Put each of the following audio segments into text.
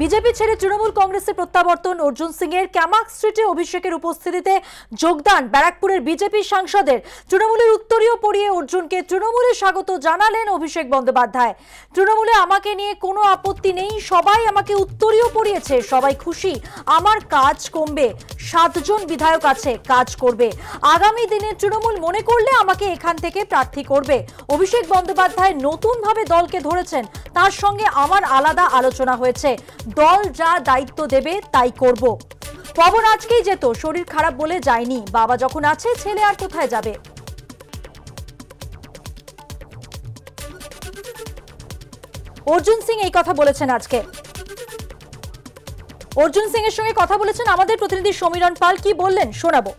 BJP ছেড়ে তৃণমূল কংগ্রেসে প্রত্যাবর্তন, অর্জুন সিং এর ক্যামাক স্ট্রিটে অভিষেকের উপস্থিতিতে যোগদান, ব্যারাকপুরের বিজেপি সাংসদের। তৃণমূলের উত্তরীয় পড়িয়ে অর্জুনকে তৃণমূলে স্বাগত জানালেন অভিষেক বন্দ্যোপাধ্যায়। তৃণমূলে আমাকে নিয়ে কোনো আপত্তি নেই, সবাই আমাকে উত্তরীয় পড়িয়েছে, সবাই খুশি। আমার কাজ কমবে, সাতজন বিধায়ক আছে, কাজ করবে। আগামী দিনে তৃণমূল মনে করলে আমাকে এখান থেকে প্রার্থী করবে। অভিষেক বন্দ্যোপাধ্যায় নতুনভাবে দলকে ধরেছেন, তার সঙ্গে আমার আলাদা আলোচনা হয়েছে। দল যা দায়িত্ব দেবে তাই করব। পবন আজকেই যেত, শরীর খারাপ বলে যায়নি। বাবা যখন আছে, ছেলে আর কোথায় যাবে? অর্জুন সিং এই কথা বলেছেন আজকে। অর্জুন সিং এর সঙ্গে কথা বলেছেন আমাদের প্রতিনিধি সমীরণ পাল। কি বললেন? শোনাবো।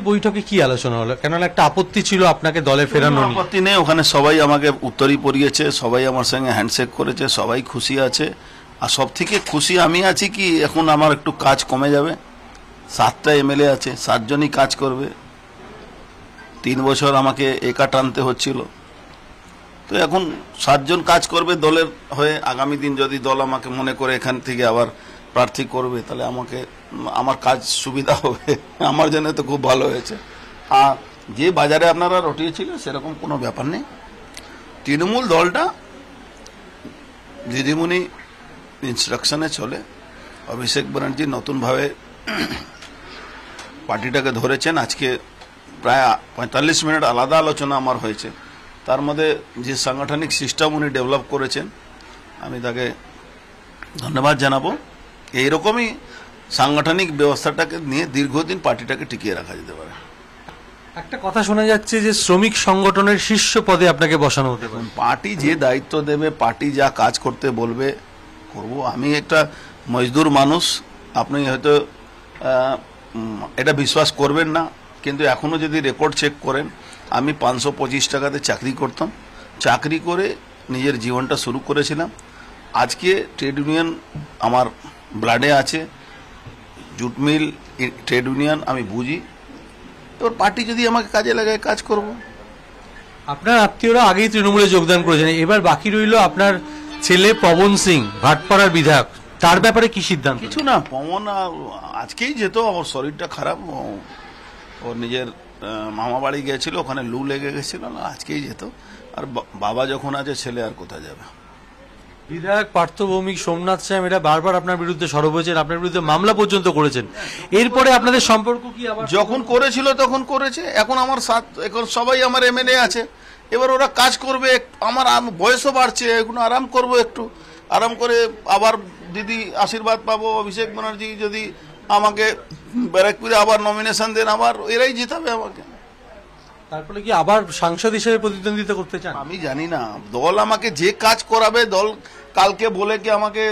বৈঠকে কি আলোচনা হলো? কেননা একটা আপত্তি ছিল আপনাকে দলে ফেরানো আপত্তি নেই, ওখানে সবাই আমাকে উত্তরই পরিয়েছে সবাই আমার সঙ্গে হ্যান্ডশেক করেছে, সবাই খুশি আছে। আর সব থেকে খুশি আমি আছি কি, এখন আমার একটু কাজ কমে যাবে। সাতটা এমএলএ আছে, সাতজনই কাজ করবে। তিন বছর আমাকে একা টানতে হচ্ছিল। তো এখন সাতজন কাজ করবে দলের হয়ে, আগামী দিন যদি দল আমাকে মনে করে এখান থেকে আবার প্রার্থী করবে, তাহলে আমাকে, আমার কাজ সুবিধা হবে। আমার জন্য তো খুব ভালো হয়েছে। আর যে বাজারে আপনারা রটিয়েছিলেন সেরকম কোনো ব্যাপার নেই। তৃণমূল দলটা, দিদিমণি ইনস্ট্রাকশনে চলে। অভিষেক ব্যানার্জি নতুনভাবে পার্টিটাকে ধরেছেন। আজকে প্রায় পঁয়তাল্লিশ মিনিট আলাদা আলোচনা আমার হয়েছে। তার মধ্যে যে সাংগঠনিক সিস্টেম উনি ডেভেলপ করেছেন, আমি তাকে ধন্যবাদ জানাব। এইরকমই সাংগঠনিক ব্যবস্থাটাকে নিয়ে দীর্ঘদিন পার্টিটাকে টিকিয়ে রাখা যেতে পারে। একটা কথা শোনা যাচ্ছে যে শ্রমিক সংগঠনের শীর্ষ পদে আপনাকে বসানো হতে পারে। পার্টি যে দায়িত্ব দেবে পার্টি যা কাজ করতে বলবে করব। আমি একটা মজদুর মানুষ আপনি হয়তো এটা বিশ্বাস করবেন না কিন্তু এখনও যদি রেকর্ড চেক করেন আমি পাঁচশো পঁচিশ টাকাতে চাকরি করতাম। চাকরি করে নিজের জীবনটা শুরু করেছিলাম। আজকে ট্রেড ইউনিয়ন আমার ব্লাডে আছে জুট মিল ট্রেড ইউনিয়ন আমি বুঝি। এবার পার্টি যদি আমাকে কাজে লাগায় কাজ করব। আপনার আত্মীয়রা আগেই তৃণমূলে যোগদান করেছেন। এবার বাকি রইল আপনার ছেলে পবন সিং ভাটপাড়ার বিধায়ক। তার ব্যাপারে কি সিদ্ধান্ত? কিছু না পবন আজকেই যেত ওর শরীরটা খারাপ ওর নিজের মামা বাড়ি গেছিল ওখানে লু লেগে গেছিল না আজকেই যেত। আর বাবা যখন আছে ছেলে আর কোথায় যাবে? বিধায়ক পার্থ ভৌমিক সোমনাথ শ্যাম এটা বারবার আপনার বিরুদ্ধে সরব হয়েছেন, আপনার বিরুদ্ধে মামলা পর্যন্ত করেছেন। এরপরে আপনাদের সম্পর্ক কি যখন করেছিল তখন করেছে, এখন আমার সাথ এখন সবাই আমার এমএলএ আছে। এবার ওরা কাজ করবে, আমার আম- বয়সও বাড়ছে এখন আরাম করব একটু। আরাম করে আবার দিদি আশীর্বাদ পাবো, অভিষেক ব্যানার্জি যদি আমাকে ব্যারাকপুরে আবার নমিনেশন দেন আবার এরাই জিতাবে আমাকে। তারপরে কি আবার সাংসদ হিসেবে প্রতিদ্বন্দ্বিতা করতে চান? আমি জানি না। দল আমাকে যে কাজ করাবে, দল কালকে বলে কি আমাকে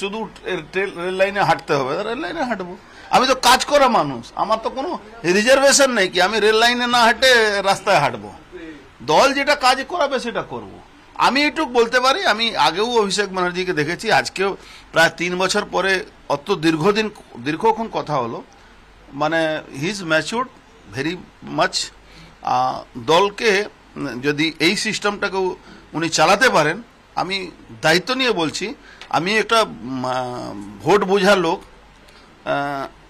শুধু রেল লাইনে হাঁটতে হবে। রেল লাইনে হাঁটবো। আমি তো কাজ করা মানুষ। আমার তো কোনো রিজার্ভেশন নেই কি আমি রেল লাইনে না হাঁটে রাস্তায় হাঁটবো। দল যেটা কাজ করাবে সেটা করব। আমি একটু বলতে পারি, আমি আগেও অভিষেক ব্যানার্জিকে দেখেছি, আজকেও প্রায় তিন বছর পরে অত দীর্ঘদিন, দীর্ঘক্ষণ কথা হলো। মানে হি ইজ ভেরি মাচ দলকে যদি এই সিস্টেমটাকেও উনি চালাতে পারেন আমি দায়িত্ব নিয়ে বলছি আমি একটা ভোট বোঝা লোক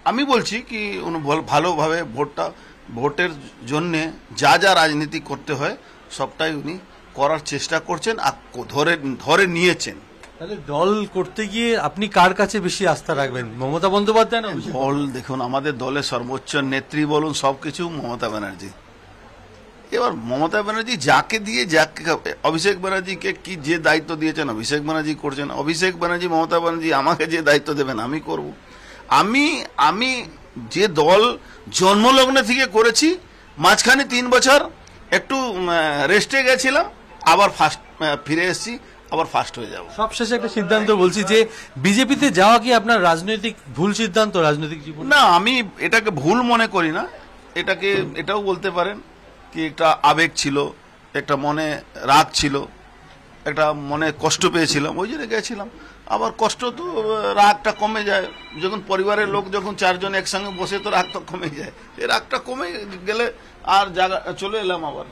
আমি বলছি কি উনি ভল- ভালোভাবে ভোটটা ভোটের জন্যে যা যা রাজনীতি করতে হয় সবটাই উনি করার চেষ্টা করছেন আর ধরে ধরে নিয়েছেন। তাহলে দল করতে গিয়ে আপনি কার কাছে বেশি আস্থা রাখবেন? মমতা বন্দ্যোপাধ্যায় না দল দেখুন আমাদের দলের সর্বোচ্চ নেত্রী বলুন সবকিছু মমতা ব্যানার্জি। এবার মমতা ব্যানার্জি যাকে দিয়ে যাকে অভিষেক ব্যানার্জিকে কি যে দায়িত্ব দিয়েছেন অভিষেক ব্যানার্জি করছেন অভিষেক ব্যানার্জি মমতা ব্যানার্জি আমাকে যে দায়িত্ব দেবেন আমি করব। আমি আমি যে দল জন্মলগ্নে থেকে করেছি মাঝখানে তিন বছর একটু রেস্টে গেছিলাম আবার ফার্স্ট ফিরে এসেছি আবার ফার্স্ট হয়ে যাব। সবশেষে একটা সিদ্ধান্ত বলছি যে বিজেপিতে যাওয়া কি আপনার রাজনৈতিক ভুল সিদ্ধান্ত রাজনৈতিক জীবন? না আমি এটাকে ভুল মনে করি না। এটাকে এটাও বলতে পারেন। কি একটা আবেগ ছিল, একটা মনে রাগ ছিল, একটা মনে কষ্ট পেয়েছিলাম, ওই জন্য গেছিলাম। আবার কষ্ট তো রাগটা কমে যায়। যখন পরিবারের লোক যখন চারজন একসঙ্গে বসে, তো রাগটা কমে যায়। এই রাগটা কমে গেলে আর জায়গা চলে এলাম আবার।